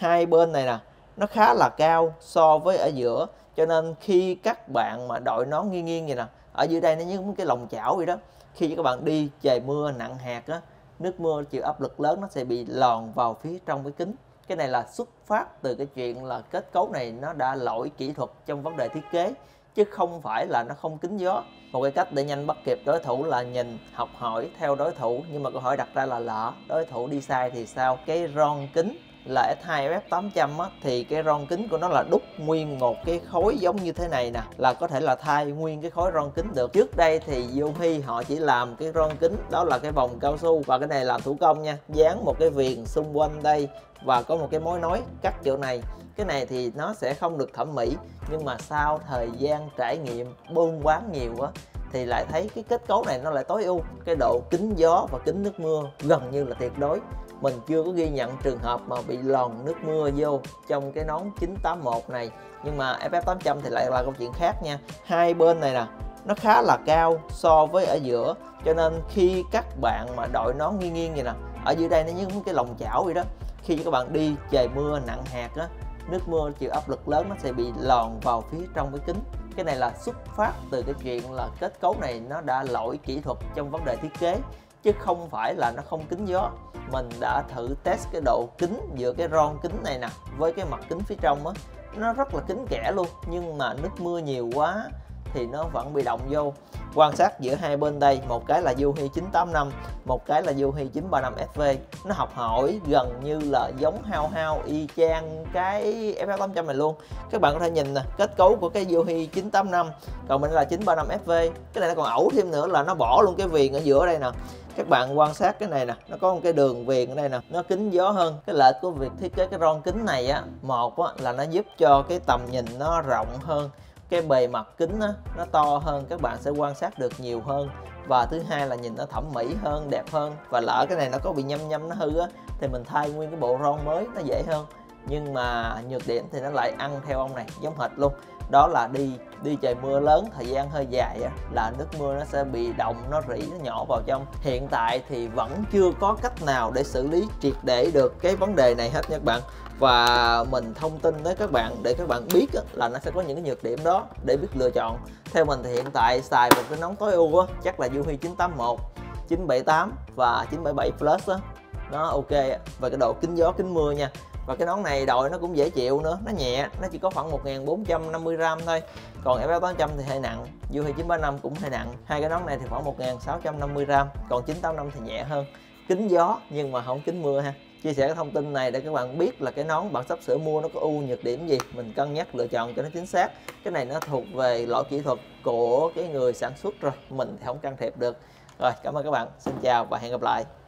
hai bên này nè, nó khá là cao so với ở giữa. Cho nên khi các bạn mà đội nón nghiêng nghiêng vậy nè, ở dưới đây nó như cái lòng chảo vậy đó. Khi các bạn đi trời mưa, nặng hạt á, nước mưa chịu áp lực lớn, nó sẽ bị lòn vào phía trong cái kính. Cái này là xuất phát từ cái chuyện là kết cấu này nó đã lỗi kỹ thuật trong vấn đề thiết kế, chứ không phải là nó không kính gió. Một cái cách để nhanh bắt kịp đối thủ là nhìn, học hỏi, theo đối thủ. Nhưng mà câu hỏi đặt ra là, lỡ đối thủ đi sai thì sao? Cái ron kính là S2 FF800 á, thì cái ron kính của nó là đúc nguyên một cái khối giống như thế này nè là có thể là thay nguyên cái khối ron kính được. Trước đây thì Yohi họ chỉ làm cái ron kính đó là cái vòng cao su và cái này làm thủ công nha dán một cái viền xung quanh đây và có một cái mối nối cắt chỗ này. Cái này thì nó sẽ không được thẩm mỹ nhưng mà sau thời gian trải nghiệm buôn quán nhiều quá thì lại thấy cái kết cấu này nó lại tối ưu. Cái độ kính gió và kính nước mưa gần như là tuyệt đối. Mình chưa có ghi nhận trường hợp mà bị lòn nước mưa vô trong cái nón 981 này. Nhưng mà FF800 thì lại là câu chuyện khác nha. Hai bên này nè, nó khá là cao so với ở giữa. Cho nên khi các bạn mà đội nón nghiêng nghiêng vậy nè, ở dưới đây nó như cái lòng chảo vậy đó. Khi các bạn đi trời mưa nặng hạt á, nước mưa chịu áp lực lớn nó sẽ bị lòn vào phía trong cái kính cái này là xuất phát từ cái chuyện là kết cấu này nó đã lỗi kỹ thuật trong vấn đề thiết kế, chứ không phải là nó không kính gió. Mình đã thử test cái độ kính giữa cái ron kính này nè với cái mặt kính phía trong á, nó rất là kính kẽ luôn, nhưng mà nước mưa nhiều quá thì nó vẫn bị động vô. Quan sát giữa hai bên đây một cái là Yuhi 985 một cái là Yuhi 935 SV nó học hỏi gần như là giống hao hao y chang cái FF800 này luôn. Các bạn có thể nhìn nè kết cấu của cái Yuhi 985 còn mình là 935 SV cái này nó còn ẩu thêm nữa là nó bỏ luôn cái viền ở giữa đây nè. Các bạn quan sát cái này nè nó có một cái đường viền ở đây nè nó kính gió hơn. Cái lợi của việc thiết kế cái ron kính này á một á, là nó giúp cho cái tầm nhìn nó rộng hơn cái bề mặt kính á, nó to hơn các bạn sẽ quan sát được nhiều hơn. Và thứ hai là nhìn nó thẩm mỹ hơn đẹp hơn. Và lỡ cái này nó có bị nhâm nhâm nó hư á thì mình thay nguyên cái bộ ron mới nó dễ hơn. Nhưng mà nhược điểm thì nó lại ăn theo ông này giống hệt luôn. Đó là đi đi trời mưa lớn thời gian hơi dài á, là nước mưa nó sẽ bị động nó rỉ nó nhỏ vào trong. Hiện tại thì vẫn chưa có cách nào để xử lý triệt để được cái vấn đề này hết nha các bạn và mình thông tin tới các bạn để các bạn biết là nó sẽ có những cái nhược điểm đó để biết lựa chọn. Theo mình thì hiện tại xài một cái nón tối ưu á, chắc là Yuhi 981 978 và 977 Plus á. Nó ok và cái độ kính gió, kính mưa nha. Và cái nón này đội nó cũng dễ chịu nữa, nó nhẹ, nó chỉ có khoảng 1450 gram thôi. Còn FL800 thì hơi nặng, Yuhi 935 cũng hơi nặng. Hai cái nón này thì khoảng 1650 gram, còn 985 thì nhẹ hơn. Kính gió nhưng mà không kính mưa ha chia sẻ cái thông tin này để các bạn biết là cái nón bạn sắp sửa mua nó có ưu nhược điểm gì. Mình cân nhắc lựa chọn cho nó chính xác. Cái này nó thuộc về lỗi kỹ thuật của cái người sản xuất rồi. Mình thì không can thiệp được. Rồi, cảm ơn các bạn. Xin chào và hẹn gặp lại.